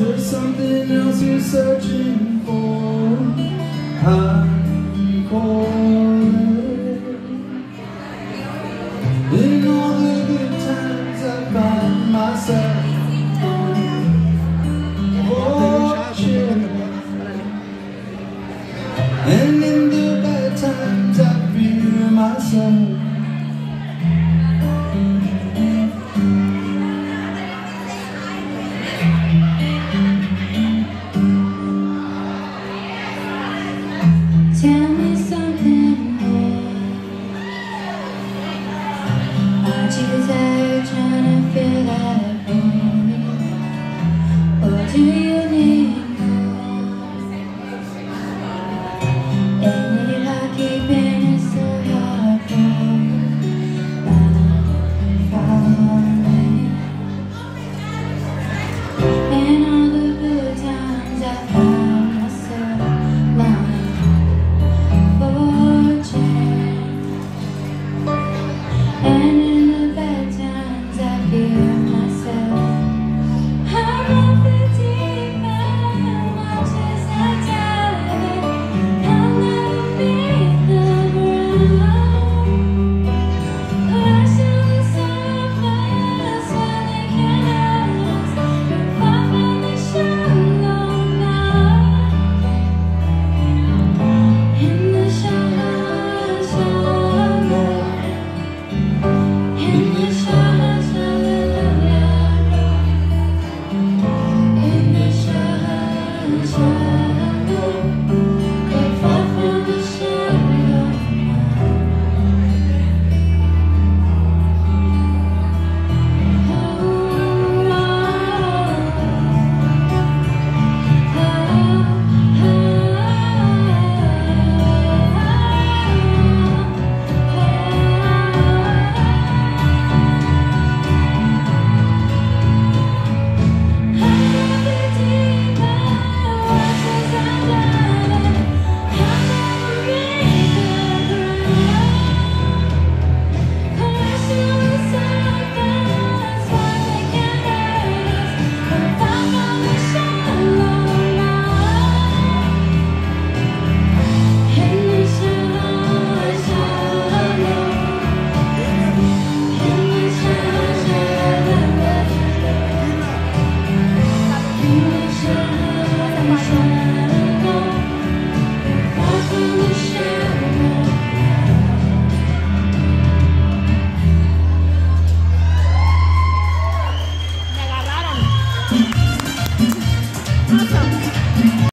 there something else you're searching for? I'm calling. In all the good times I find myself watching. And in the bad times I fear myself. you. Jesus.